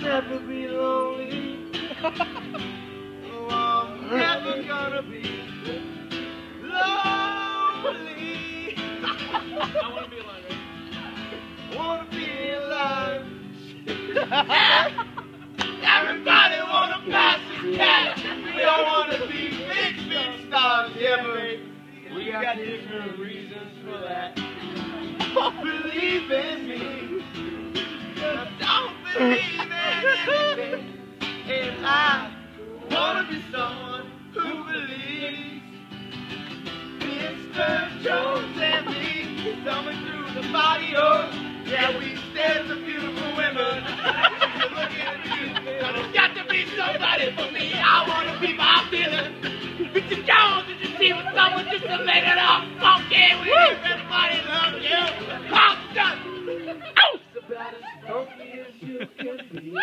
Never be lonely. Oh, I'm never gonna be lonely. I want to be alone, right? Wanna be alive. Everybody wanna pass this cat. We all wanna be big, big stars. Yeah, but we got different reasons for that. Believe in me. Don't believe in anything. And I wanna be someone coming through the body of, yeah, we stand some beautiful women. You're looking at me, now there's got to be somebody for me. I wanna be my feeling. Mr. Jones, did you see what someone just to make it all funky? We everybody love you. I'm done. Ow! It's about as funky as you can be.